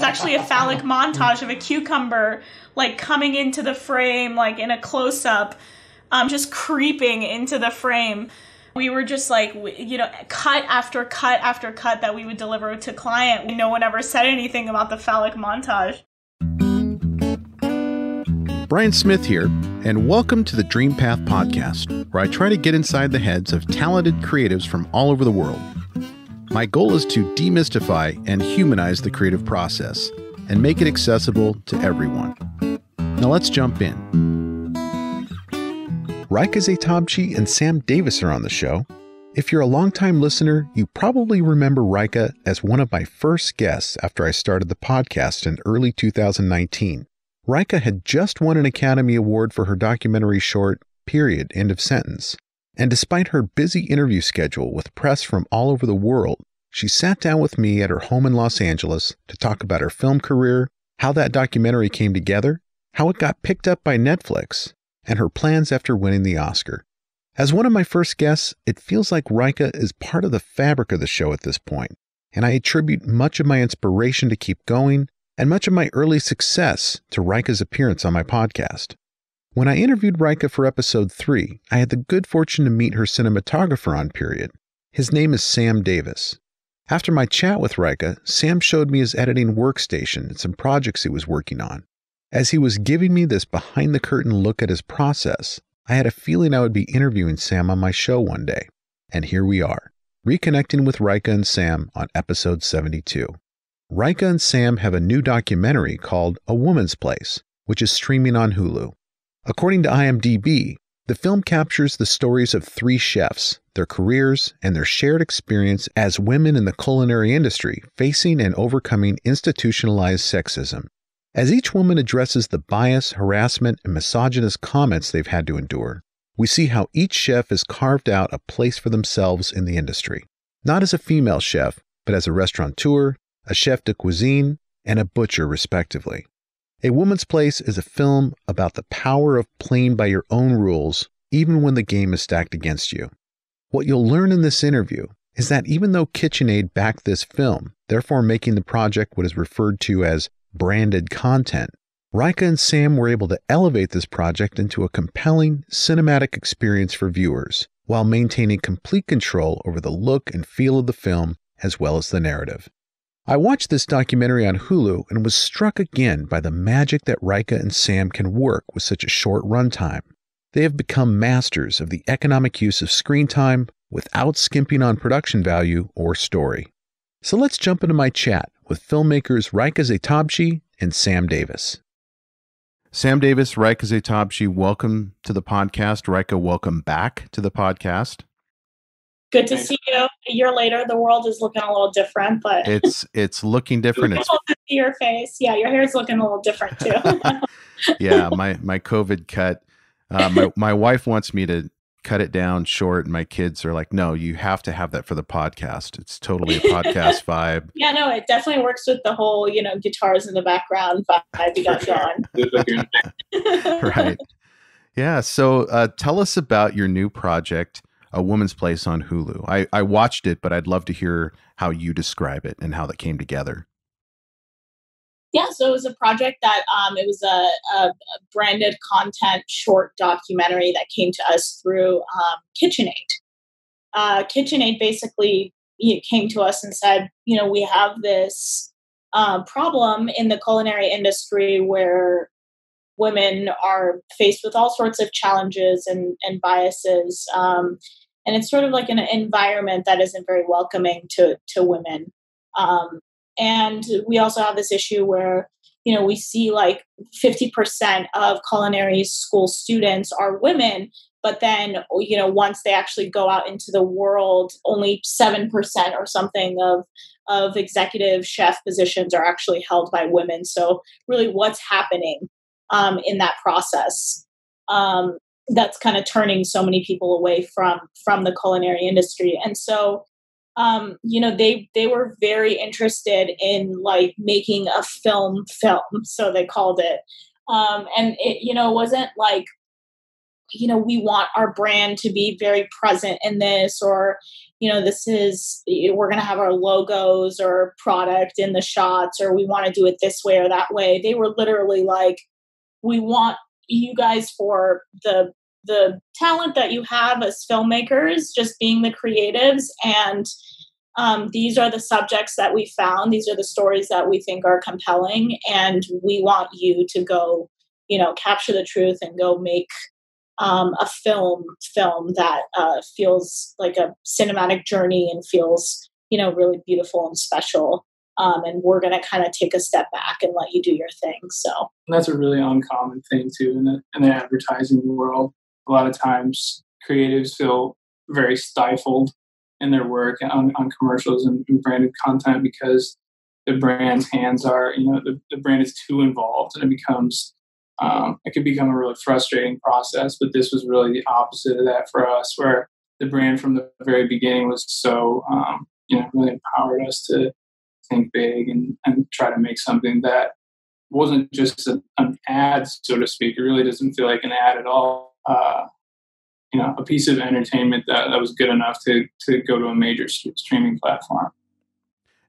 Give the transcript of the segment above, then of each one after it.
there's actually a phallic montage of a cucumber like coming into the frame, like in a close up, um, just creeping into the frame. We were just like, you know, cut after cut after cut that we would deliver to client. No one ever said anything about the phallic montage. Brian Smith here, and welcome to the Dream Path Podcast, where I try to get inside the heads of talented creatives from all over the world. My goal is to demystify and humanize the creative process and make it accessible to everyone. Now let's jump in. Rayka Zehtabchi and Sam Davis are on the show. If you're a longtime listener, you probably remember Rayka as one of my first guests after I started the podcast in early 2019. Rayka had just won an Academy Award for her documentary short, Period, End of Sentence. And despite her busy interview schedule with press from all over the world, she sat down with me at her home in Los Angeles to talk about her film career, how that documentary came together, how it got picked up by Netflix, and her plans after winning the Oscar. As one of my first guests, it feels like Rayka is part of the fabric of the show at this point, and I attribute much of my inspiration to keep going and much of my early success to Rayka's appearance on my podcast. When I interviewed Rayka for episode 3, I had the good fortune to meet her cinematographer on period. His name is Sam Davis. After my chat with Rayka, Sam showed me his editing workstation and some projects he was working on. As he was giving me this behind the curtain look at his process, I had a feeling I would be interviewing Sam on my show one day. And here we are, reconnecting with Rayka and Sam on episode 72. Rayka and Sam have a new documentary called A Woman's Place, which is streaming on Hulu. According to IMDb, the film captures the stories of three chefs, their careers, and their shared experience as women in the culinary industry facing and overcoming institutionalized sexism. As each woman addresses the bias, harassment, and misogynist comments they've had to endure, we see how each chef has carved out a place for themselves in the industry, not as a female chef, but as a restaurateur, a chef de cuisine, and a butcher, respectively. A Woman's Place is a film about the power of playing by your own rules, even when the game is stacked against you. What you'll learn in this interview is that even though KitchenAid backed this film, therefore making the project what is referred to as branded content, Rayka and Sam were able to elevate this project into a compelling cinematic experience for viewers, while maintaining complete control over the look and feel of the film as well as the narrative. I watched this documentary on Hulu and was struck again by the magic that Rayka and Sam can work with such a short runtime. They have become masters of the economic use of screen time without skimping on production value or story. So let's jump into my chat with filmmakers Rayka Zehtabchi and Sam Davis. Sam Davis, Rayka Zehtabchi, welcome to the podcast. Rayka, welcome back to the podcast. Good to see you. A year later, the world is looking a little different, but it's it's looking different. It's to see your face. Yeah, your hair is looking a little different too. yeah, my my COVID cut. Uh, my my wife wants me to cut it down short, and my kids are like, "No, you have to have that for the podcast. It's totally a podcast vibe." Yeah, no, it definitely works with the whole you know guitars in the background vibe you got going. right. Yeah. So, uh, tell us about your new project a Woman's Place on Hulu. I, I watched it, but I'd love to hear how you describe it and how that came together. Yeah, so it was a project that um, it was a, a, branded content short documentary that came to us through um, KitchenAid. Uh, KitchenAid basically came to us and said, you know, we have this uh, problem in the culinary industry where women are faced with all sorts of challenges and, and biases. Um, and it's sort of like an environment that isn't very welcoming to, to women. Um, and we also have this issue where, you know, we see like 50% of culinary school students are women, but then, you know, once they actually go out into the world, only 7% or something of of executive chef positions are actually held by women. So, really, what's happening um, in that process. Um, that's kind of turning so many people away from from the culinary industry. And so um, you know they they were very interested in like making a film film so they called it. Um, and it you know wasn't like you know we want our brand to be very present in this or you know this is we're going to have our logos or product in the shots or we want to do it this way or that way. They were literally like we want you guys for the the talent that you have as filmmakers just being the creatives. And um, these are the subjects that we found. These are the stories that we think are compelling. And we want you to go you know capture the truth and go make um, a film film that uh, feels like a cinematic journey and feels you know really beautiful and special um, and we're going to kind of take a step back and let you do your thing so and that's a really uncommon thing too in the, in the advertising world a lot of times creatives feel very stifled in their work on, on commercials and, and branded content because the brand's hands are you know the, the brand is too involved and it becomes um, it could become a really frustrating process. But this was really the opposite of that for us, where the brand from the very beginning was so, um, you know, really empowered us to think big and, and try to make something that wasn't just a, an ad, so to speak. It really doesn't feel like an ad at all. Uh, you know, a piece of entertainment that, that was good enough to to go to a major streaming platform.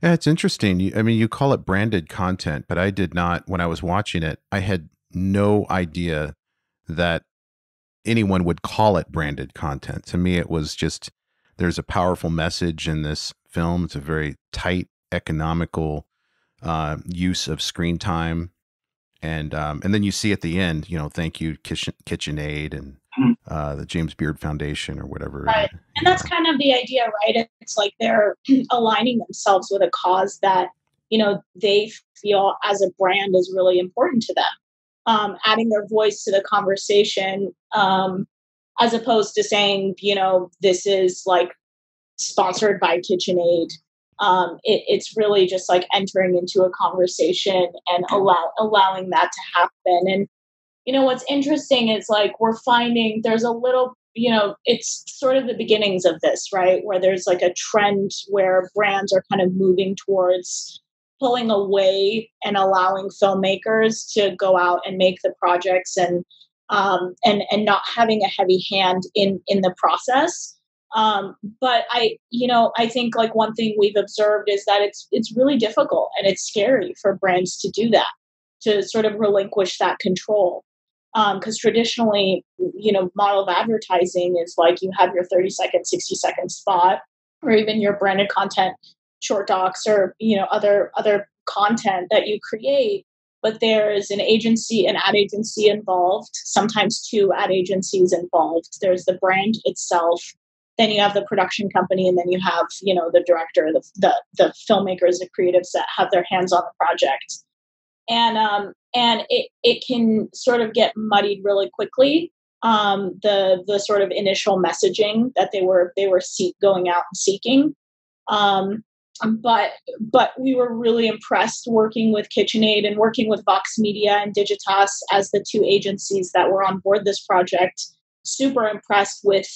Yeah, it's interesting. I mean, you call it branded content, but I did not. When I was watching it, I had no idea that anyone would call it branded content. To me, it was just there's a powerful message in this film. It's a very tight, economical uh, use of screen time, and um, and then you see at the end, you know, thank you Kitchen, KitchenAid and hmm. uh, the James Beard Foundation or whatever. Right, and that's kind of the idea, right? It's like they're aligning themselves with a cause that you know they feel as a brand is really important to them um, adding their voice to the conversation um, as opposed to saying, you know, this is like sponsored by KitchenAid. Um, it, it's really just like entering into a conversation and allow allowing that to happen. And you know what's interesting is like we're finding there's a little you know it's sort of the beginnings of this right where there's like a trend where brands are kind of moving towards pulling away and allowing filmmakers to go out and make the projects and um, and and not having a heavy hand in in the process. Um, but I, you know, I think like one thing we've observed is that it's it's really difficult and it's scary for brands to do that, to sort of relinquish that control. Because um, traditionally, you know, model of advertising is like you have your 30 second, 60 second spot, or even your branded content short docs or you know other other content that you create but there's an agency an ad agency involved sometimes two ad agencies involved there's the brand itself then you have the production company and then you have you know the director the the, the filmmakers the creatives that have their hands on the project. And um and it it can sort of get muddied really quickly. Um the the sort of initial messaging that they were they were seek going out and seeking. Um but but we were really impressed working with KitchenAid and working with Vox Media and Digitas as the two agencies that were on board this project. Super impressed with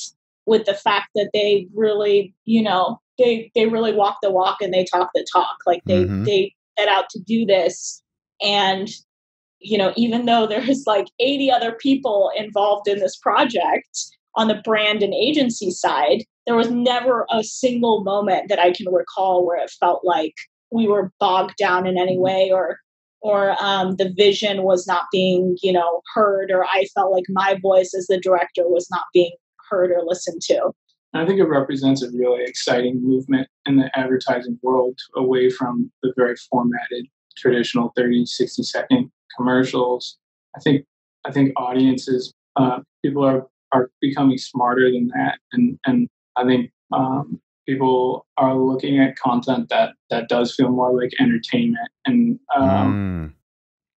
with the fact that they really, you know, they they really walk the walk and they talk the talk. Like they mm-hmm. they set out to do this, and you know, even though there's like 80 other people involved in this project on the brand and agency side, there was never a single moment that I can recall where it felt like we were bogged down in any way or or um, the vision was not being you know heard or I felt like my voice as the director was not being heard or listened to. I think it represents a really exciting movement in the advertising world away from the very formatted traditional 30, 60 second commercials. I think I think audiences, uh, people are are becoming smarter than that, and and I think um, people are looking at content that that does feel more like entertainment, and um, mm.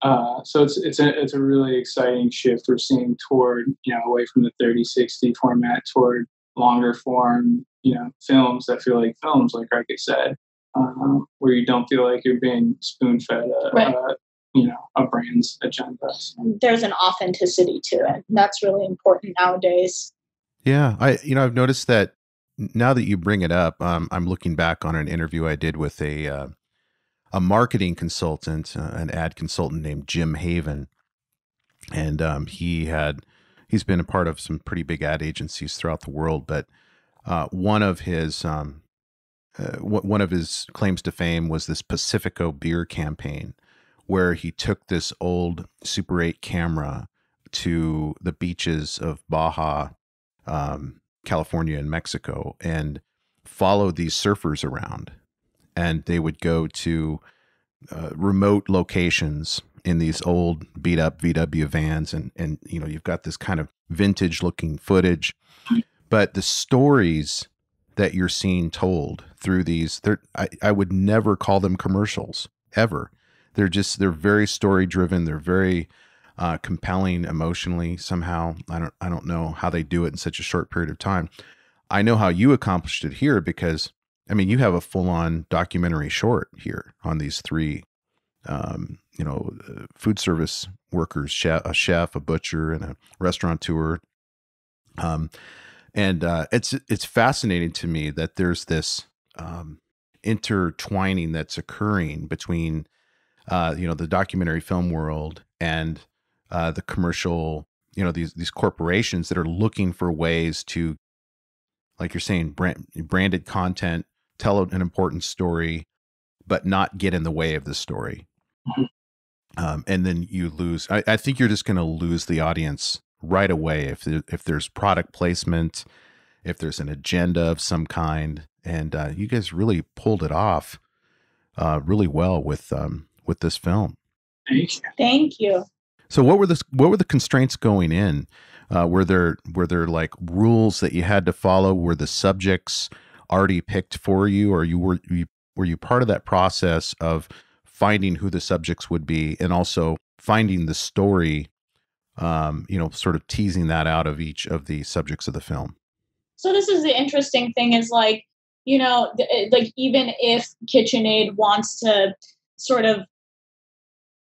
Uh, so it's it's a it's a really exciting shift we're seeing toward you know away from the 30-60 format toward longer form you know films that feel like films, like Rayka said, um, where you don't feel like you're being spoon fed a, right. a you know a brand's agenda. There's an authenticity to it. That's really important nowadays. Yeah, I you know I've noticed that now that you bring it up, um, I'm looking back on an interview I did with a uh, a marketing consultant, uh, an ad consultant named Jim Haven, and um, he had he's been a part of some pretty big ad agencies throughout the world. But uh, one of his um, uh, one of his claims to fame was this Pacifico beer campaign, where he took this old Super 8 camera to the beaches of Baja, um, California, and Mexico, and followed these surfers around. And they would go to uh, remote locations in these old beat up VW vans and and you know you've got this kind of vintage looking footage. But the stories that you're seeing told through these they're I, I would never call them commercials ever. They're just they're very story driven. They're very uh, compelling emotionally somehow. I don't i don't know how they do it in such a short period of time. I know how you accomplished it here because i mean you have a full-on documentary short here on these three um, you know, uh, food service workers, chef, a chef, a butcher, and a restaurateur. Um, and uh, it's it's fascinating to me that there's this um, intertwining that's occurring between, uh, you know, the documentary film world and uh, the commercial, you know, these these corporations that are looking for ways to, like you're saying, brand, branded content, tell an important story, but not get in the way of the story. Mm-hmm. Um, and then you lose. I, I think you're just going to lose the audience right away if there, if there's product placement, if there's an agenda of some kind, and uh, you guys really pulled it off uh, really well with um, with this film. Thank you. Thank you. So what were the what were the constraints going in? Uh, were there were there like rules that you had to follow? Were the subjects already picked for you, or you were you, were you part of that process of finding who the subjects would be and also finding the story um, you know sort of teasing that out of each of the subjects of the film? So this is the interesting thing is like you know th- like even if kitchenaid wants to sort of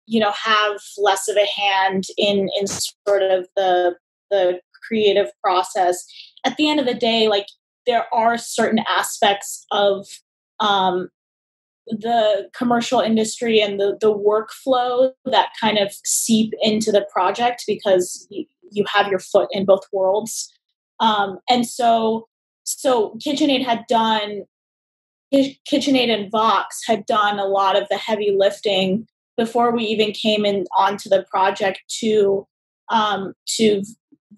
you know have less of a hand in in sort of the the creative process at the end of the day like there are certain aspects of um, the commercial industry and the, the workflow that kind of seep into the project because you, you have your foot in both worlds. Um, and so, so KitchenAid had done, KitchenAid and Vox had done a lot of the heavy lifting before we even came in onto the project to um, to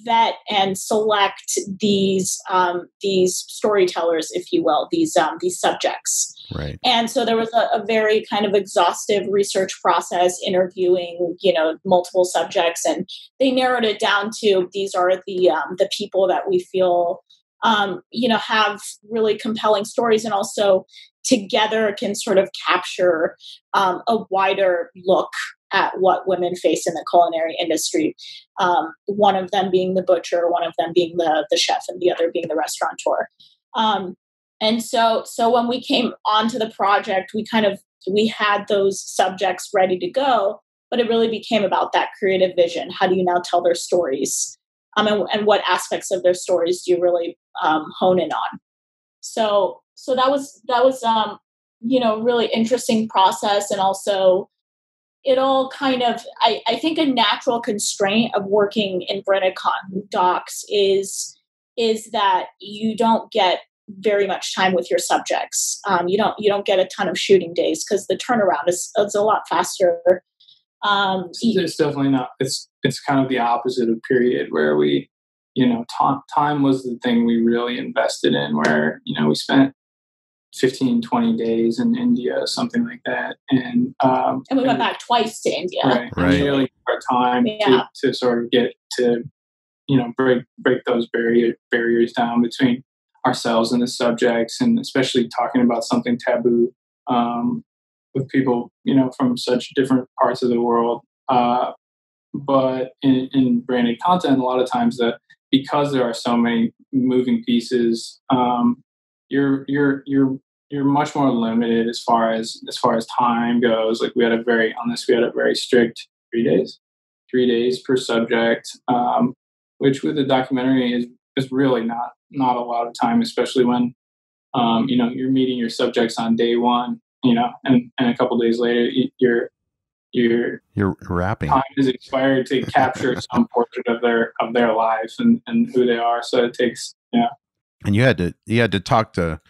vet and select these um, these storytellers, if you will, these um, these subjects. Right. And so there was a, a, very kind of exhaustive research process, interviewing you know multiple subjects, and they narrowed it down to these are the um, the people that we feel um, you know have really compelling stories, and also together can sort of capture um, a wider look at what women face in the culinary industry. Um, one of them being the butcher, one of them being the the chef, and the other being the restaurateur. Um, and so, so when we came onto the project, we kind of we had those subjects ready to go, but it really became about that creative vision. How do you now tell their stories? Um, and, and what aspects of their stories do you really um, hone in on? So, so that was that was um, you know really interesting process, and also it all kind of I, I think a natural constraint of working in branded docs is is that you don't get very much time with your subjects. Um, you don't you don't get a ton of shooting days because the turnaround is, is a lot faster. Um, it's definitely not. It's it's kind of the opposite of period where we, you know, t- time was the thing we really invested in. Where you know we spent 15 20 days in india something like that and um, and we went and, back twice to india right, right. really our time yeah. to, to sort of get to you know break break those barrier barriers down between ourselves and the subjects, and especially talking about something taboo um, with people, you know, from such different parts of the world. Uh, but in, in, branded content, a lot of times that because there are so many moving pieces, um, you're you're you're you're much more limited as far as as far as time goes. Like we had a very on this, we had a very strict three days, three days per subject, um, which with the documentary is is really not not a lot of time, especially when um, you know you're meeting your subjects on day one, you know, and, and a couple days later you're your you're wrapping time is expired to capture some portrait of their of their life and and who they are. So it takes yeah. And you had to you had to talk to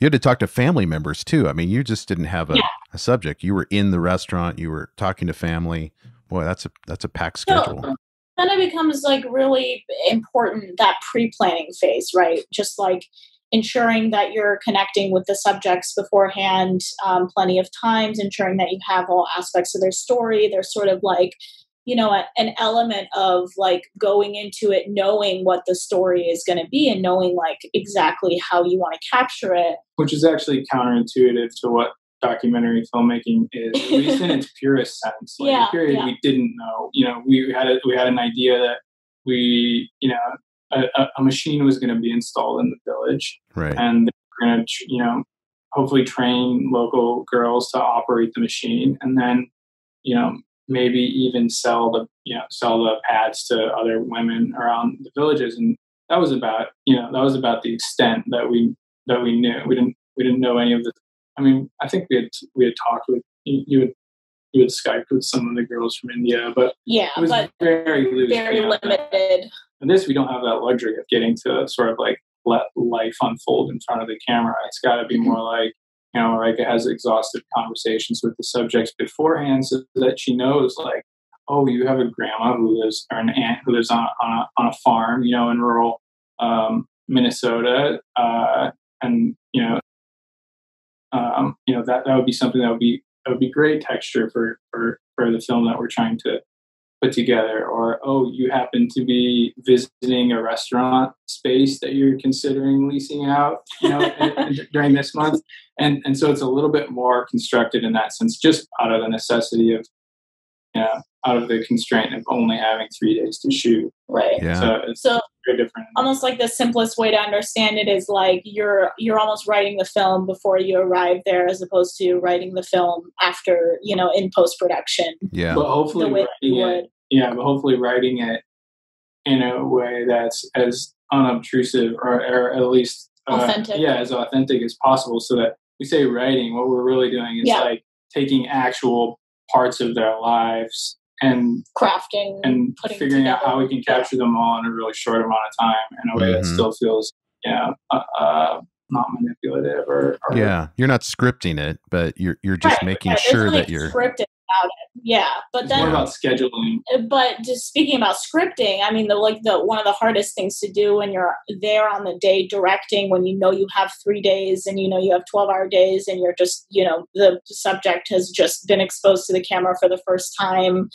you had to talk to family members too. I mean, you just didn't have a, Yeah. a subject. You were in the restaurant. You were talking to family. Boy, that's a that's a packed schedule. then it becomes like really important that pre-planning phase right just like ensuring that you're connecting with the subjects beforehand um, plenty of times ensuring that you have all aspects of their story there's sort of like you know a, an element of like going into it knowing what the story is going to be and knowing like exactly how you want to capture it which is actually counterintuitive to what documentary filmmaking is, at least in its purest sense. Like Yeah, period yeah. we didn't know. You know, we had a, we had an idea that we, you know, a, a- a machine was going to be installed in the village, Right. and we're going to, you know, hopefully train local girls to operate the machine, and then, you know, maybe even sell the, you know, sell the pads to other women around the villages, and that was about, you know, that was about the extent that we that we knew. We didn't we didn't know any of the. I mean, I think we had we had talked with you. You had you had Skyped with some of the girls from India, but yeah it was but very loose. very limited And this, we don't have that luxury of getting to sort of like let life unfold in front of the camera. It's got to be mm-hmm. more like you know, like has exhaustive conversations with the subjects beforehand, so that she knows like. Oh, you have a grandma who lives, or an aunt who lives on on a, on a farm, you know, in rural um, Minnesota, uh, and you know, um, you know that that would be something that would be that would be great texture for for for the film that we're trying to put together. Or oh, you happen to be visiting a restaurant space that you're considering leasing out, you know, during this month, and and so it's a little bit more constructed in that sense, just out of the necessity of, know, out of the constraint of only having three days to shoot. right Yeah. So it's so very different. almost like the simplest way to understand it is like you're you're almost writing the film before you arrive there as opposed to writing the film after you know in post production yeah. but hopefully the writing it yeah, but hopefully writing it in a way that's as unobtrusive or, or at least uh, Authentic. yeah, as authentic as possible. So that we say writing, what we're really doing is Yeah. like taking actual parts of their lives and crafting and putting figuring out how we can capture them all in a really short amount of time in a way that Mhm. still feels you know uh, uh, not manipulative or, or Yeah. You're not scripting it, but you're you're just Right, making right. Sure nothing that you're scripted about it. Yeah but it's more then about scheduling. But just speaking about scripting i mean the like the one of the hardest things to do when you're there on the day directing when you know you have three days and you know you have 12 hour days and you're just you know the subject has just been exposed to the camera for the first time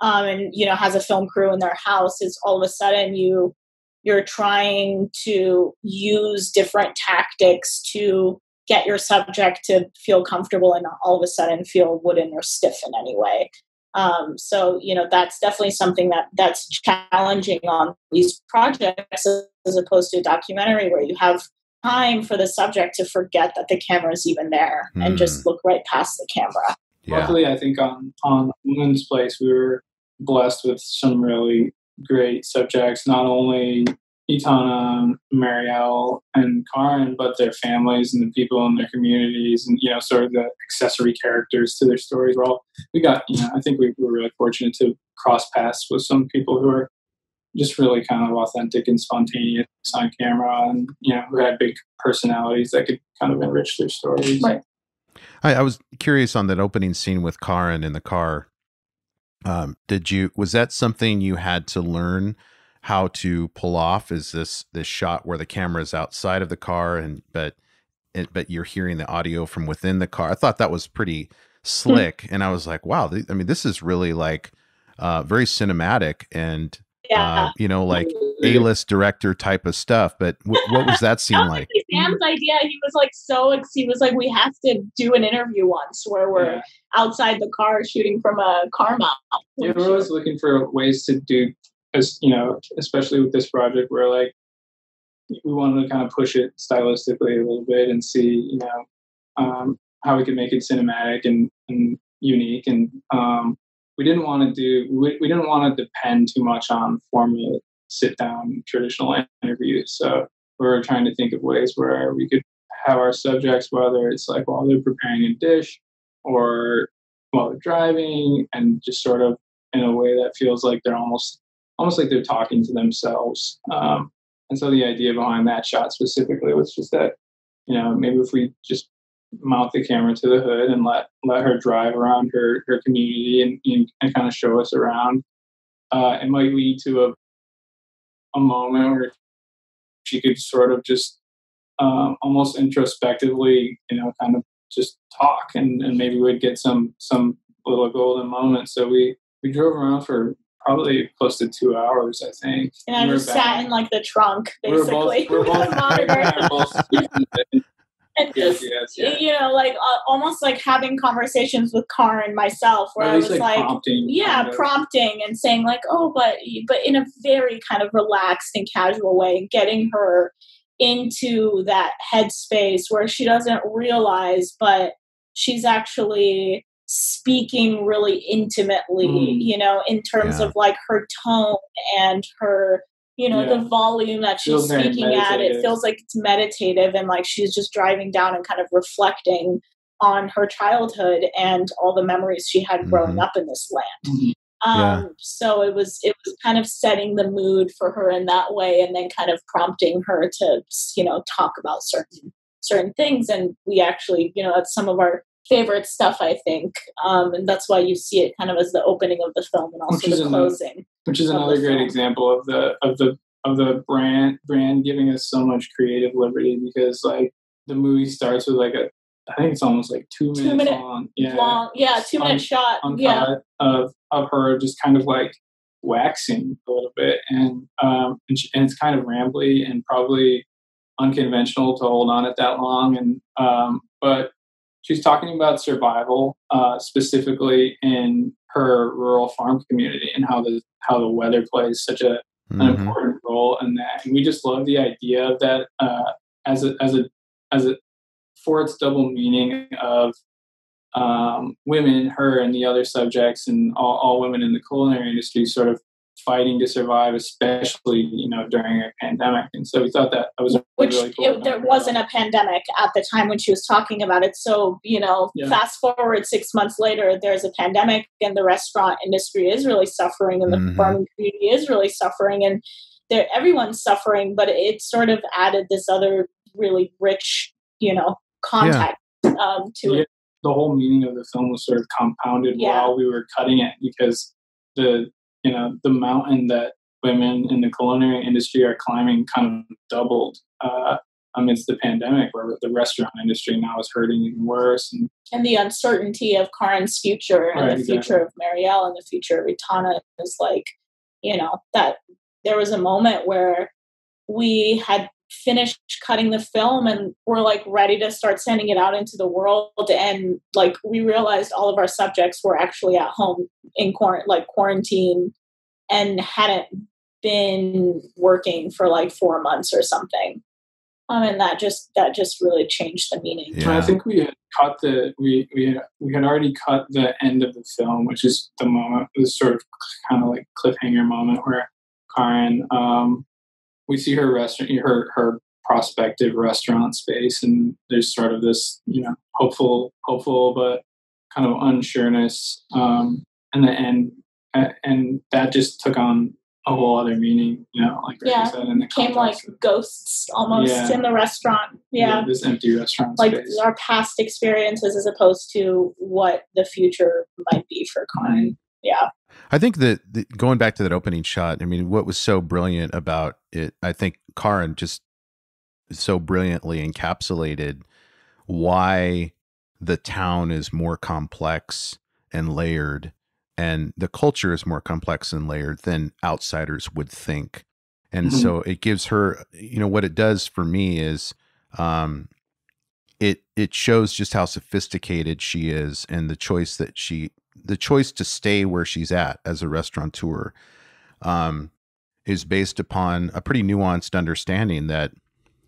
um, and you know has a film crew in their house is all of a sudden you you're trying to use different tactics to get your subject to feel comfortable and not all of a sudden feel wooden or stiff in any way um, so you know that's definitely something that that's challenging on these projects as, as opposed to a documentary where you have time for the subject to forget that the camera is even there and just look right past the camera yeah. Luckily, I think on on Women's Place we were blessed with some really great subjects. Not only Itana, Marielle, and Karin, but their families and the people in their communities, and you know, sort of the accessory characters to their stories. We're all we got. You know, I think we were really fortunate to cross paths with some people who are just really kind of authentic and spontaneous on camera, and you know, who had big personalities that could kind of enrich their stories. Right. I, I was curious on that opening scene with Karin in the car. Um, did you was that something you had to learn how to pull off? Is this this shot where the camera is outside of the car and but it, but you're hearing the audio from within the car? I thought that was pretty slick, and I was like, wow. th- I mean, this is really like uh, very cinematic and yeah uh, you know like A list director type of stuff. But w- what was that scene That was like? Sam's idea. He was like so ex- he was like, we have to do an interview once where we're Yeah. outside the car shooting from a car mount. Yeah, we're always looking for ways to do, as you know, especially with this project, where like we wanted to kind of push it stylistically a little bit and see, you know, um, how we could make it cinematic and, and unique. And um, we didn't want to do, we, we didn't want to depend too much on formal sit down traditional interviews. So we were trying to think of ways where we could have our subjects, whether it's like while they're preparing a dish or while they're driving, and just sort of in a way that feels like they're almost almost like they're talking to themselves. Um, and so the idea behind that shot specifically was just that, you know, maybe if we just mount the camera to the hood and let let her drive around her her community and and, and kind of show us around, uh, it might lead to a a moment where she could sort of just um, almost introspectively, you know, kind of just talk, and, and maybe we'd get some some little golden moments. So we we drove around for probably close to two hours, I think. And I just sat in like the trunk, basically. We're both, we're both, and just, yes, yes, you know, like uh, almost like having conversations with Karin myself, where I was like, like prompting, yeah, kind of. prompting and saying like, oh, but but in a very kind of relaxed and casual way, getting her into that headspace where she doesn't realize, but she's actually speaking really intimately, mm. you know, in terms yeah. of like her tone and her, you know, yeah. the volume that she's speaking at. It feels like it's meditative and like she's just driving down and kind of reflecting on her childhood and all the memories she had growing mm-hmm. up in this land. Mm-hmm. Um, yeah. So it was it was kind of setting the mood for her in that way, and then kind of prompting her to you know talk about certain certain things. And we actually you know at some of our favorite stuff, I think. Um, and that's why you see it kind of as the opening of the film and also the closing. which is another great film. example of the of the of the brand brand giving us so much creative liberty because like the movie starts with like a I think it's almost like two, two minutes minute long. Yeah, long, yeah, two minute shot. Yeah, of of her just kind of like waxing a little bit, and um, and, she, and it's kind of rambly and probably unconventional to hold on it that long, and um, but she's talking about survival, uh, specifically in her rural farm community and how the how the weather plays such a mm-hmm. an important role in that. And we just love the idea of that uh, as a as a as a for its double meaning of um, women, her, and the other subjects, and all, all women in the culinary industry, sort of fighting to survive, especially you know during a pandemic. And so we thought that that was which really cool it, there wasn't a pandemic at the time when she was talking about it. So you know, yeah. fast forward six months later, there's a pandemic, and the restaurant industry is really suffering, and the mm-hmm. farming community is really suffering, and everyone's suffering. But it sort of added this other really rich, you know, context yeah. um, to yeah. it. The whole meaning of the film was sort of compounded while we were cutting it because the you know the mountain that women in the culinary industry are climbing kind of doubled uh, amidst the pandemic, where the restaurant industry now is hurting even worse. And, and the uncertainty of Karin's future and right, the exactly. future of Marielle and the future of Itana is like, you know, that there was a moment where we had finished cutting the film and we're like ready to start sending it out into the world. And like we realized all of our subjects were actually at home in quarant like quarantine and hadn't been working for like four months or something. Um, and that just that just really changed the meaning. Yeah. i think we had cut the we we had, we had already cut the end of the film which is the moment this sort of kind of like cliffhanger moment where karin um, we see her restaurant, her her prospective restaurant space, and there's sort of this, you know, hopeful, hopeful, but kind of unsureness. Um, and the end, and that just took on a whole other meaning, you know, like yeah, said, in the came like of, ghosts almost yeah, in the restaurant. Yeah. yeah. this empty restaurant. Like space. our past experiences as opposed to what the future might be for. Mm-hmm. Yeah. I think that the, going back to that opening shot, I mean, what was so brilliant about it, I think Karin just so brilliantly encapsulated why the town is more complex and layered and the culture is more complex and layered than outsiders would think. And mm-hmm. so it gives her, you know, what it does for me is um, it it shows just how sophisticated she is and the choice that she the choice to stay where she's at as a restaurateur um, is based upon a pretty nuanced understanding that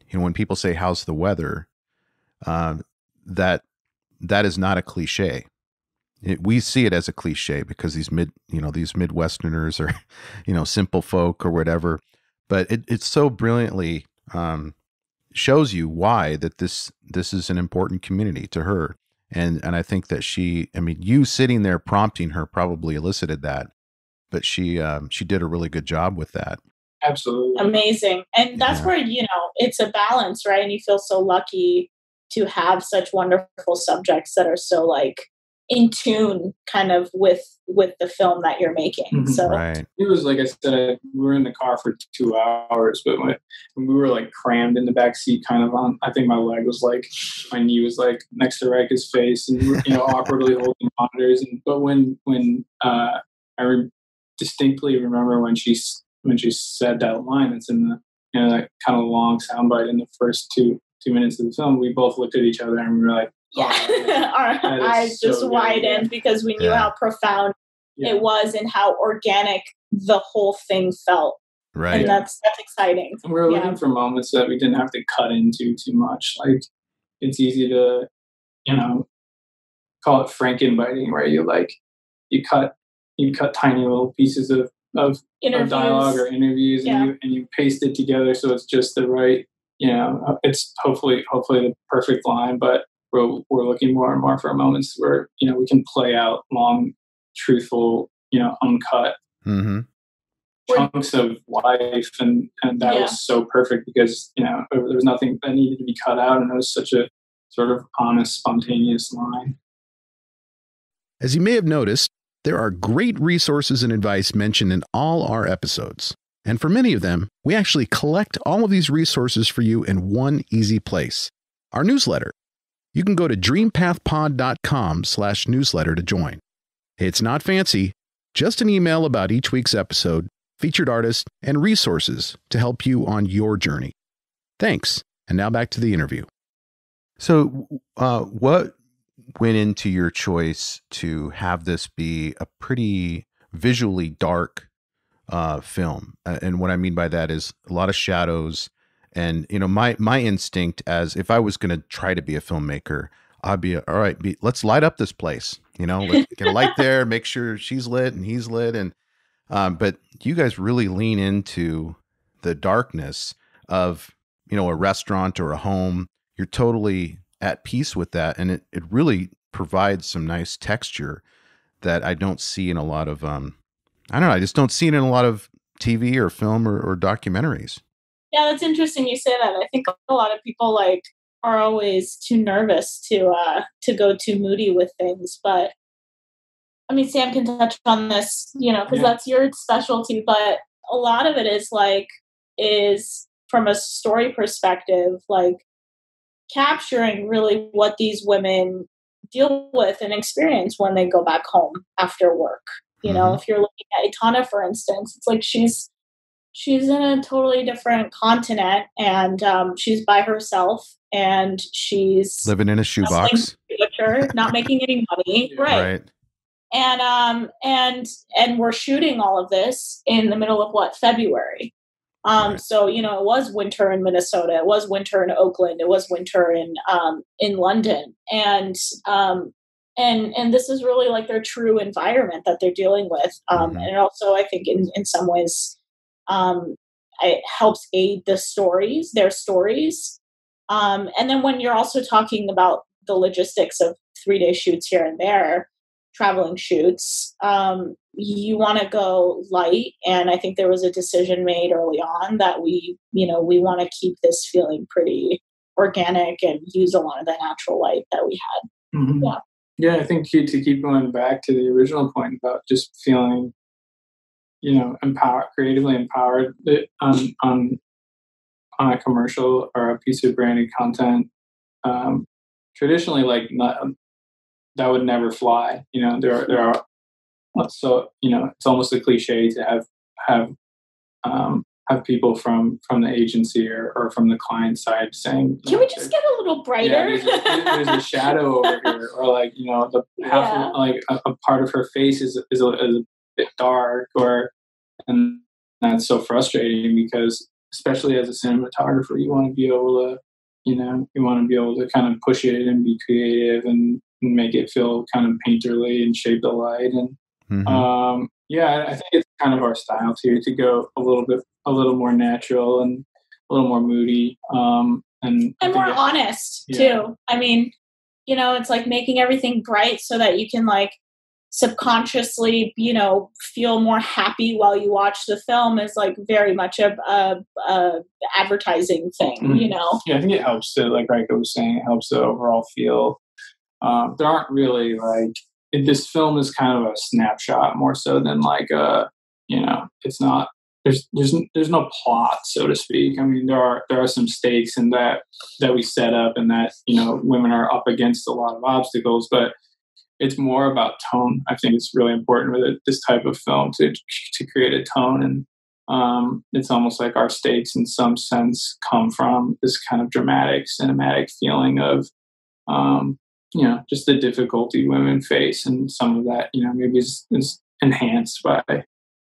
you know when people say how's the weather? uh, that that is not a cliche. It, we see it as a cliche because these mid you know these midwesterners are you know simple folk or whatever but it, it's so brilliantly um, shows you why that this this is an important community to her and and I think that she, I mean, you sitting there prompting her probably elicited that, but she um, she did a really good job with that. Absolutely amazing, and that's yeah. where you know it's a balance, right? And you feel so lucky to have such wonderful subjects that are so like in tune kind of with with the film that you're making mm-hmm. so right. it was like i said we were in the car for two hours but when, when we were like crammed in the back seat kind of on i think my leg was like my knee was like next to Rayka's face and you know awkwardly holding monitors and but when when uh i re- distinctly remember when she when she said that line that's in the you know that kind of long soundbite in the first two two minutes of the film we both looked at each other and we were like yeah, our eyes so just good. widened because we knew yeah. how profound yeah. it was and how organic the whole thing felt. Right, and that's that's exciting. And we were looking for moments that we didn't have to cut into too much. Like it's easy to, you know, call it frankenbiting, where you like you cut you cut tiny little pieces of of, of dialogue or interviews and you and you paste it together so it's just the right you know it's hopefully hopefully the perfect line but we're, we're looking more and more for moments where you know we can play out long truthful you know uncut mm-hmm. chunks of life and and that yeah. was so perfect because you know there was nothing that needed to be cut out and it was such a sort of honest spontaneous line as you may have noticed there are great resources and advice mentioned in all our episodes and for many of them we actually collect all of these resources for you in one easy place our newsletter you can go to dreampathpod.com slash newsletter to join. It's not fancy, just an email about each week's episode, featured artists, and resources to help you on your journey. Thanks. And now back to the interview. So, uh, what went into your choice to have this be a pretty visually dark uh, film? and what I mean by that is a lot of shadows, and you know, my my instinct as if I was going to try to be a filmmaker, I'd be all right. Be, let's light up this place. You know, get a light there, make sure she's lit and he's lit, and um, but you guys really lean into the darkness of you know a restaurant or a home. You're totally at peace with that, and it it really provides some nice texture that I don't see in a lot of um I don't know, I just don't see it in a lot of TV or film or, or documentaries. Yeah, that's interesting you say that. I think a lot of people like are always too nervous to uh to go too moody with things, but I mean Sam can touch on this, you know, because yeah. that's your specialty, but a lot of it is like is from a story perspective, like capturing really what these women deal with and experience when they go back home after work. You know, mm-hmm. if you're looking at Itana, for instance, it's like she's she's in a totally different continent and um, she's by herself and she's living in a shoebox. not making any money. Right. right. And um and and we're shooting all of this in the middle of what february. Um right. so you know it was winter in minnesota it was winter in oakland it was winter in um in london. And um and and this is really like their true environment that they're dealing with. Um mm-hmm. and also i think in in some ways um, it helps aid the stories, their stories. Um, and then when you're also talking about the logistics of three day shoots here and there, traveling shoots, um, you want to go light. And I think there was a decision made early on that we, you know, we want to keep this feeling pretty organic and use a lot of the natural light that we had. Mm-hmm. Yeah. Yeah, I think to keep going back to the original point about just feeling you know empower creatively empowered on on on a commercial or a piece of branded content um, traditionally like not, that would never fly you know there are there are so you know it's almost a cliche to have have um, have people from from the agency or, or from the client side saying can we just get a little brighter yeah, there's, a, there's, a, shadow over here or like you know the half yeah. of, like a, a, part of her face is is a, is a bit dark or and that's so frustrating because especially as a cinematographer you want to be able to you know you want to be able to kind of push it and be creative and, and make it feel kind of painterly and shape the light and mm-hmm. um, yeah i think it's kind of our style too to go a little bit a little more natural and a little more moody um, and and more honest yeah. too i mean you know it's like making everything bright so that you can like subconsciously you know feel more happy while you watch the film is like very much a, a, a advertising thing mm-hmm. you know? Yeah i think it helps to like Rayka was saying it helps the overall feel. Um, there aren't really like it, this film is kind of a snapshot more so than like a you know it's not there's there's there's no plot so to speak. I mean there are there are some stakes in that that we set up and that you know women are up against a lot of obstacles but it's more about tone. I think it's really important with this type of film to to create a tone, and um, it's almost like our stakes, in some sense, come from this kind of dramatic, cinematic feeling of, um, you know, just the difficulty women face, and some of that, you know, maybe is, is enhanced by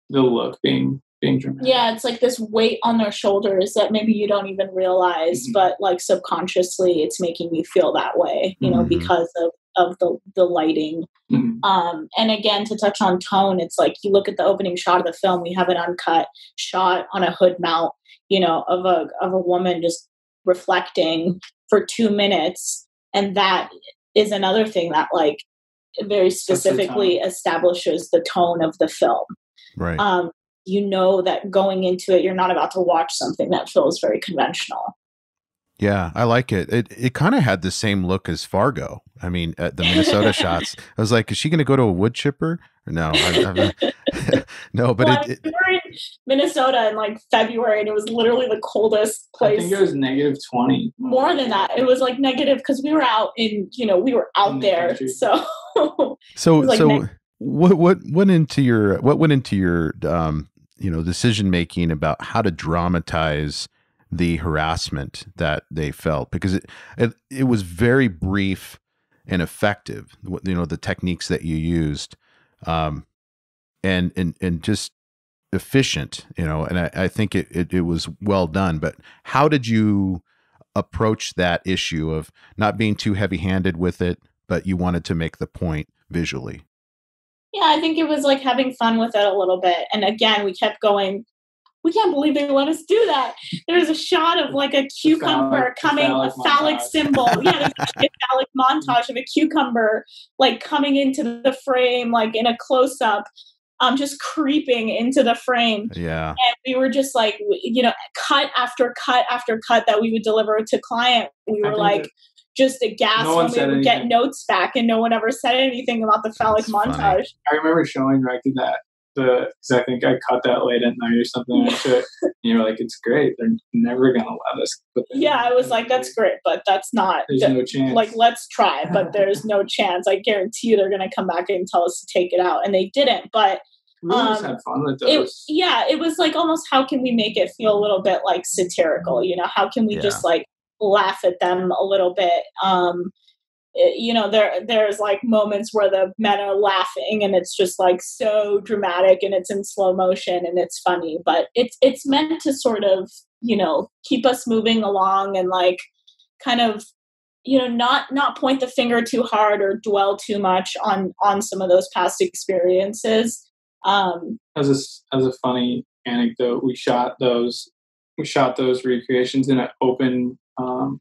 the look being being dramatic. Yeah, it's like this weight on their shoulders that maybe you don't even realize, mm-hmm. but like subconsciously, it's making you feel that way, you know, mm-hmm. because of of the the lighting. Mm-hmm. Um, and again, to touch on tone, it's like you look at the opening shot of the film. We have an uncut shot on a hood mount, you know, of a of a woman just reflecting for two minutes, and that is another thing that like very specifically establishes the tone of the film. Right. Um, you know that going into it, you're not about to watch something that feels very conventional. Yeah, I like it. It it kind of had the same look as Fargo. I mean, at the Minnesota shots, I was like, is she going to go to a wood chipper? No, I, no, but well, it, it, we were in Minnesota in like February, and it was literally the coldest place. I think it was negative twenty. More than that, it was like negative because we were out in, you know, we were out there. The so, so, like so, neg- what what went into your what went into your um you know decision making about how to dramatize the harassment that they felt because it, it, it was very brief and effective you know the techniques that you used um, and and and just efficient you know and i, I think it, it, it was well done but how did you approach that issue of not being too heavy handed with it but you wanted to make the point visually yeah i think it was like having fun with it a little bit and again we kept going we can't believe they let us do that. There's a shot of like a cucumber phallic, coming, a phallic montage. symbol. yeah, a phallic montage of a cucumber like coming into the frame, like in a close up, um, just creeping into the frame. Yeah. And we were just like, you know, cut after cut after cut that we would deliver to client. We were like, just aghast no when we would get notes back and no one ever said anything about the phallic That's montage. Funny. I remember showing Rayka that the because I think I caught that late at night or something. and you're like, it's great. They're never gonna let us. yeah, I was like, that's great, but that's not. There's no chance. Like, let's try, but there's no chance. I guarantee you, they're gonna come back and tell us to take it out, and they didn't. But we um, had fun with those. It, yeah, it was like almost how can we make it feel a little bit like satirical? You know, how can we yeah. just like laugh at them a little bit? Um, you know there there's like moments where the men are laughing and it's just like so dramatic and it's in slow motion and it's funny but it's it's meant to sort of you know keep us moving along and like kind of you know not not point the finger too hard or dwell too much on on some of those past experiences um as a as a funny anecdote we shot those we shot those recreations in an open um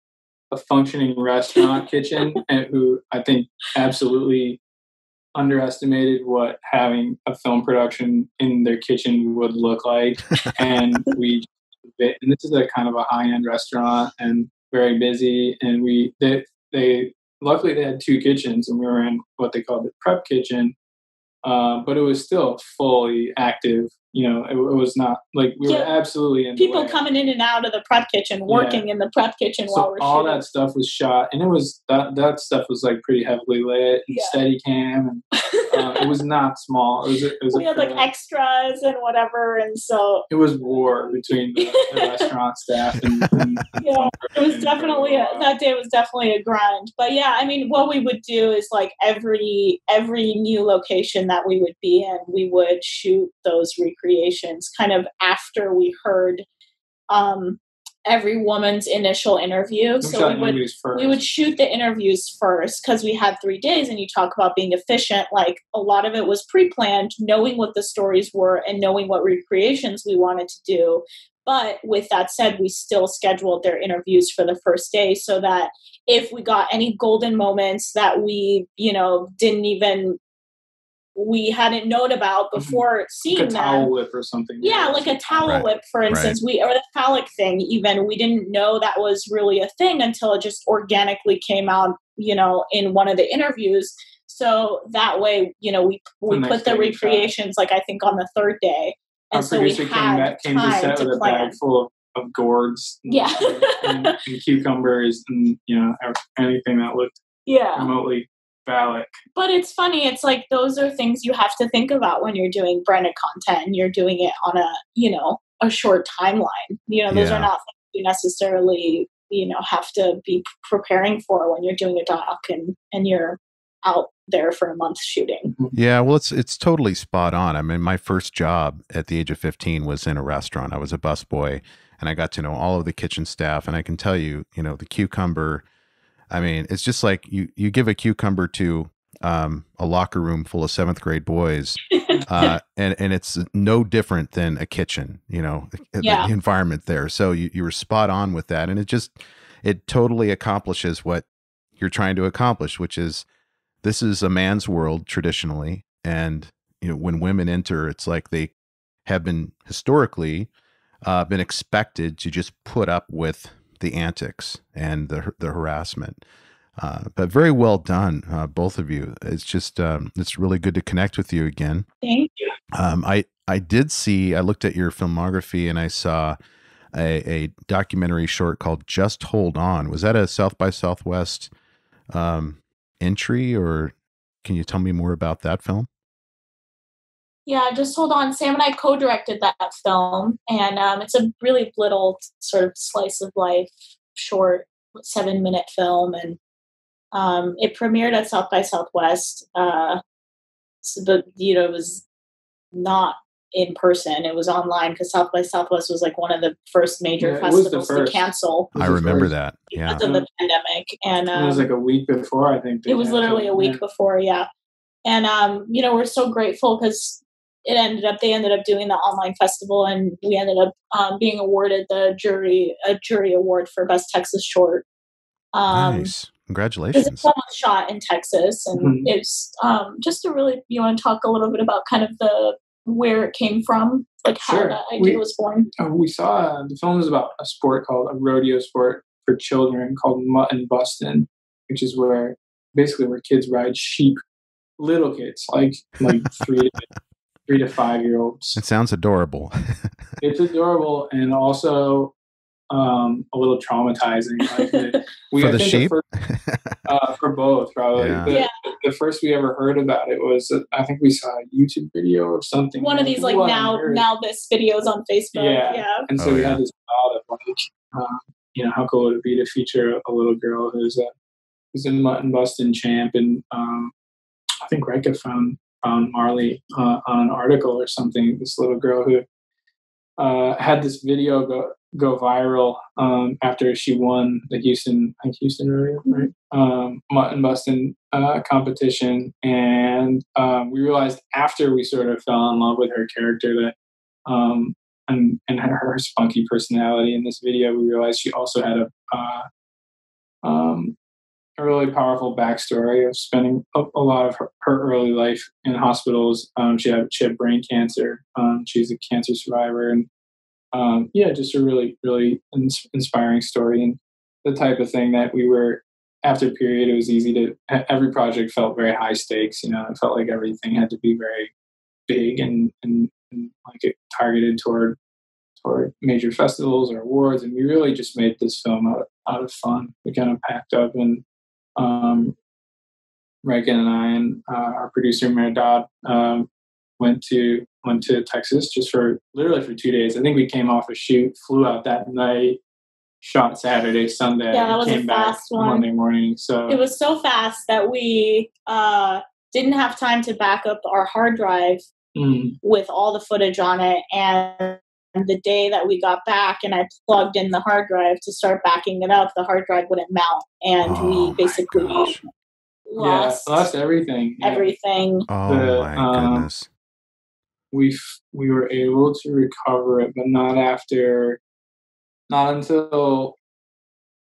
a functioning restaurant kitchen and who I think absolutely underestimated what having a film production in their kitchen would look like. and we, and this is a kind of a high end restaurant and very busy. And we, they, they, luckily they had two kitchens and we were in what they called the prep kitchen. Uh, but it was still fully active you know, it, it was not like we yeah. were absolutely in people coming in and out of the prep kitchen, working yeah. in the prep kitchen so while we're all shooting. that stuff was shot, and it was that that stuff was like pretty heavily lit and yeah. steady cam, and uh, it was not small. It was, a, it was we had like extras and whatever, and so it was war between the, the restaurant staff and, and yeah, it was definitely a, that day was definitely a grind. But yeah, I mean, what we would do is like every every new location that we would be in, we would shoot those recreations kind of after we heard um, every woman's initial interview. so we would we would shoot the interviews first because we had three days, and you talk about being efficient. Like a lot of it was pre-planned, knowing what the stories were and knowing what recreations we wanted to do. But with that said, we still scheduled their interviews for the first day so that if we got any golden moments that we, you know, didn't even we hadn't known about Mhm. before seeing like a towel them. whip or something. Yeah, like a towel Right. whip, for instance. We or the phallic thing, even we didn't know that was really a thing until it just organically came out, you know, in one of the interviews. So that way, you know, we we The put the day we shot. recreations like I think on the third day, Our and so we producer came, had back, came to time set to with a plan. bag full of, of gourds and, Yeah. and, and cucumbers and you know anything that looked Yeah, remotely phallic. but it's funny. It's like those are things you have to think about when you're doing branded content and you're doing it on a you know a short timeline. You know, those Yeah. are not things you necessarily you know have to be preparing for when you're doing a doc and and you're out there for a month shooting. Mm-hmm. Yeah, well, it's it's totally spot on. I mean, my first job at the age of 15 was in a restaurant. I was a busboy, and I got to know all of the kitchen staff. And I can tell you, you know, the cucumber. I mean, it's just like you you give a cucumber to um, a locker room full of seventh grade boys, uh, and and it's no different than a kitchen. You know, the- Yeah. the environment there. So you you were spot on with that, and it just it totally accomplishes what you're trying to accomplish, which is this is a man's world traditionally and you know when women enter it's like they have been historically uh, been expected to just put up with the antics and the the harassment uh, but very well done uh, both of you it's just um, it's really good to connect with you again Thank you. um, I I did see. I looked at your filmography and I saw a, a documentary short called "Just Hold On." Was that a South by Southwest um, entry, or can you tell me more about that film? Yeah, just hold on. Sam and I co-directed that film, and um, it's a really little sort of slice of life, short seven-minute film, and um, it premiered at South by Southwest. Uh, so the you know it was not in person; it was online because South by Southwest was like one of the first major Yeah, it was the festivals to cancel I remember that. Yeah. because of the pandemic, and um, it was like a week before, I think. it was had literally a week Yeah. before yeah and um you know we're so grateful because it ended up they ended up doing the online festival and we ended up um, being awarded the jury a jury award for best texas short um nice. Congratulations. it's almost shot in texas and Mhm. it's um just to really you want to talk a little bit about kind of the where it came from like how Sure. that idea We- was born Uh, we saw uh, the film is about a sport called a rodeo sport for children called Mutton Bustin, which is where basically where kids ride sheep, little kids like like three to three to five year olds. It sounds adorable. It's adorable and also um, a little traumatizing. Like we, For I the think sheep? first- uh, for both, probably. Yeah. The, Yeah. the first we ever heard about it was uh, I think we saw a YouTube video or something. one of these like What now earth? now this videos on facebook Yeah. yeah And so Oh, we yeah. had this thought of like, um, you know, how cool would it be to feature a little girl who's a who's a mutton busting champ, and um, I think Rayka found found Marley uh, on an article or something. This little girl who uh, had this video go go viral um, after she won the Houston, I think Houston area, right? Um, mutton busting uh, competition, and um, we realized after we sort of fell in love with her character that um, and and her, her spunky personality in this video, we realized she also had a uh, um, a really powerful backstory of spending a, lot of her, her early life in hospitals. Um, she had she had brain cancer. Um, she's a cancer survivor, and um, yeah, just a really really ins- inspiring story and the type of thing that we were. After period, it was easy to. Every project felt very high stakes. You know, it felt like everything had to be very big and, and, and like it targeted toward toward major festivals or awards. And we really just made this film out, out of fun. We kind of packed up and um, Rayka and I and uh, our producer Merdad um, went to went to Texas just for literally for two days. I think we came off a shoot, flew out that night, shot Saturday, Sunday, Yeah, that was a came back fast one. Monday morning. So it was so fast that we uh, didn't have time to back up our hard drive mm, with all the footage on it and the day that we got back and I plugged in the hard drive to start backing it up, the hard drive wouldn't mount and Oh, we basically lost yeah, lost everything. Everything. Oh The, my um, goodness. we we were able to recover it, but not after, not until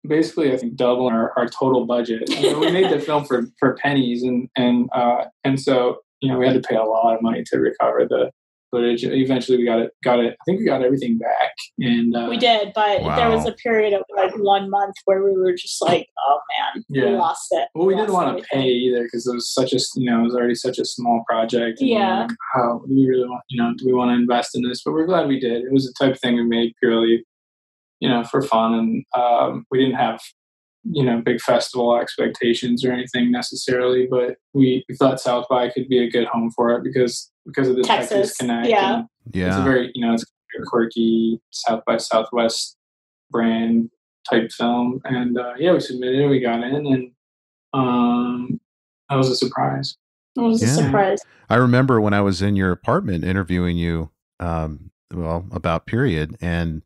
basically I think double our, our total budget. I mean, we made the film for for pennies, and and uh, and so you know we had to pay a lot of money to recover the footage. Eventually, we got it. Got it. I think we got everything back, and uh, we did. But Wow. there was a period of like one month where we were just like, oh man, we Yeah. lost it. Well, we didn't lost want to pay either because it was such a you know it was already such a small project. and we Yeah. like, How do we really want you know do we want to invest in this? But we're glad we did. It was the type of thing we made purely, you know, for fun, and um, we didn't have you know big festival expectations or anything necessarily. But we, we thought South by could be a good home for it because because of the Texas, Texas, Connect. yeah. and it's a very you know it's a quirky South by Southwest brand type film, and uh, yeah, we submitted it, we got in, and um, that was a surprise. It was a surprise. I remember when I was in your apartment interviewing you, um, well, about period, and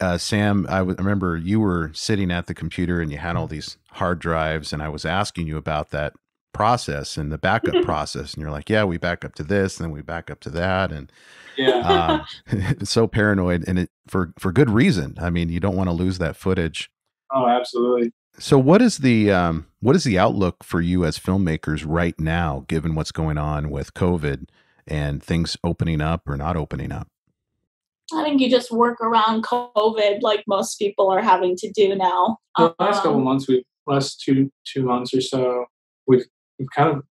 uh, Sam, I w- I remember you were sitting at the computer and you had all these hard drives, and I was asking you about that process and the backup process, and you're like, "Yeah, we back up to this, and then we back up to that," and Yeah, um, so paranoid, and it for for good reason. I mean, you don't want to lose that footage. oh, absolutely. So, what is the um, what is the outlook for you as filmmakers right now, given what's going on with COVID and things opening up or not opening up? I think you just work around COVID like most people are having to do now. The last couple Um, months, we last two two months or so, we've we've kind of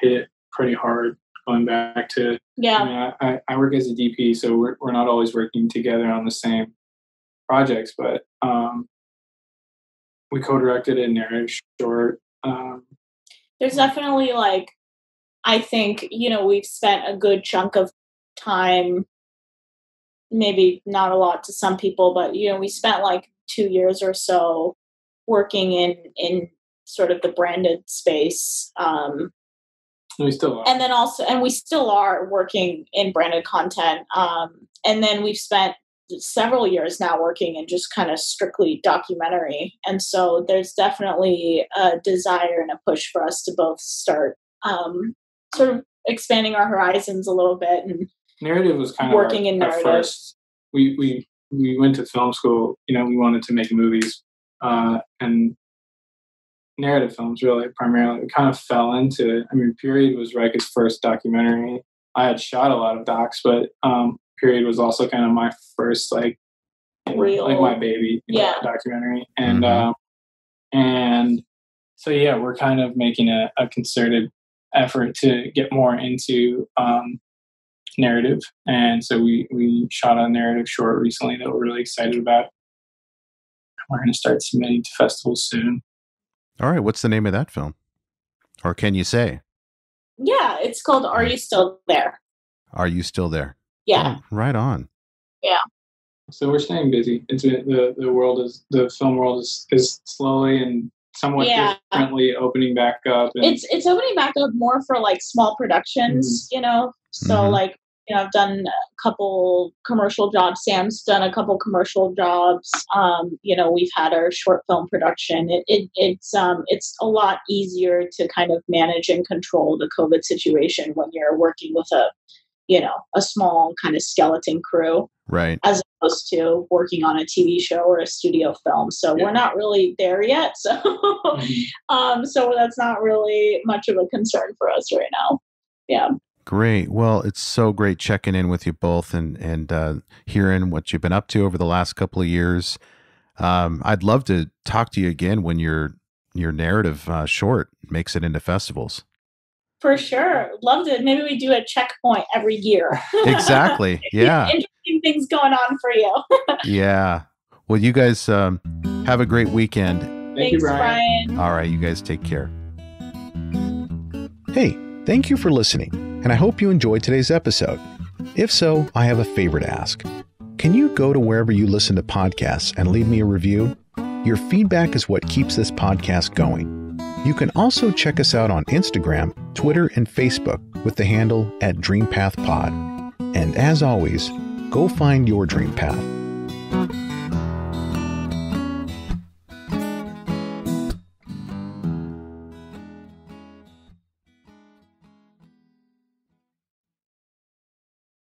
hit it pretty hard. Going back to, yeah, I, mean, I, I- I work as a DP, so we're we're not always working together on the same projects, but um, we co-directed a narrative short. Um, there's definitely like, I think, you know, we've spent a good chunk of time, maybe not a lot to some people, but, you know, we spent like two years or so working in, in sort of the branded space. Um, we still are. and then also and we still are working in branded content um, and then we've spent several years now working in just kind of strictly documentary and so there's definitely a desire and a push for us to both start um, sort of expanding our horizons a little bit and narrative was kind Working of working in our, our narrative. first. We we we went to film school. You know, we wanted to make movies, uh, and narrative films really primarily. We kind of fell into. it. I mean, Period was Rayka's first documentary. I had shot a lot of docs, but um, Period was also kind of my first like Real. like my baby you know, Yeah. documentary, and Mhm. um, and so yeah, we're kind of making a, a concerted effort to get more into um, narrative, and so we we shot a narrative short recently that we're really excited about. We're going to start submitting to festivals soon. All right, what's the name of that film? Or can you say, yeah it's called are you still there are you still there? yeah Oh, right on. Yeah. So we're staying busy. It's the the world is the film world is is slowly and somewhat Yeah. differently opening back up. And, it's it's opening back up more for like small productions you know so Mhm. like you know i've done a couple commercial jobs sam's done a couple commercial jobs um you know we've had our short film production it, it it's um it's a lot easier to kind of manage and control the covid situation when you're working with a you know a small kind of skeleton crew Right. as opposed to working on a TV show or a studio film. So Yeah. we're not really there yet. So Mhm. um so that's not really much of a concern for us right now. Yeah. Great. Well, it's so great checking in with you both and and uh, hearing what you've been up to over the last couple of years. Um, I'd love to talk to you again when your your narrative uh, short makes it into festivals. For sure. Loved it. Maybe we do a checkpoint every year. Exactly. Yeah. Interesting things going on for you. Yeah. Well, you guys um, have a great weekend. Thank you, Thanks, Brian. Brian. All right, you guys take care. Hey, thank you for listening, and I hope you enjoyed today's episode. If so, I have a favor to ask. Can you go to wherever you listen to podcasts and leave me a review? Your feedback is what keeps this podcast going. You can also check us out on Instagram, Twitter, and Facebook with the handle at DreamPathPod. And as always, go find your dream path